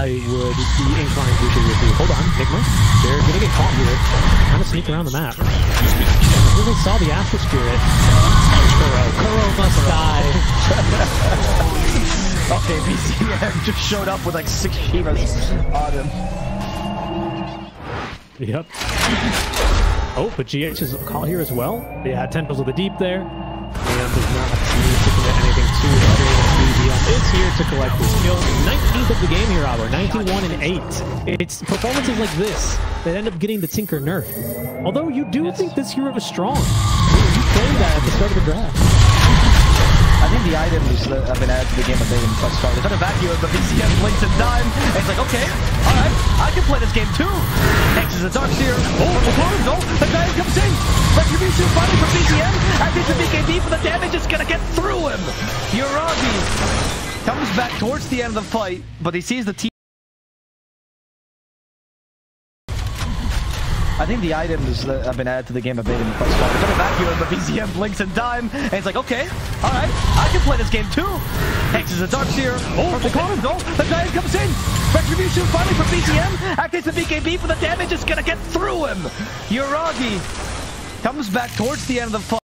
I would be inclined to agree with you. Hold on, Nigma. They're gonna get caught here. Trying to sneak around the map. Really saw the Astral Spirit. Kuro. Kuro must die. Okay, BZM just showed up with like six Shivas on him. Yep. Oh, but GH is caught here as well. Yeah, Tendrils of the Deep there. And does not need to commit anything to it. BZM is here to collect his kill. 19th of the game here, Robert. 91 and 8. It's performances like this that end up getting the Tinker nerf. Although you do think this hero is strong. You claimed that at the start of the draft. I think the items that have been added to the game have made him quite strong. They're trying to vacuum him, but BZM blinks and dime. And it's like, okay, alright, I can play this game too. X is a Darkseer. Oh, oh, oh, the guy comes in. Retribution finally for BZM. Acting the BKB, for the damage is gonna get through him. Yuragi comes back towards the end of the fight, but he sees the team. I think the items that have been added to the game have made him quite strong. To vacuum him, but BZM blinks in time, And it's like, okay, alright, I can play this game too. X is a Darkseer. Oh, the Common goal. The guy comes in. Retribution finally for BZM. Activates the BKB, but the damage is gonna get through him. Yuragi comes back towards the end of the fight.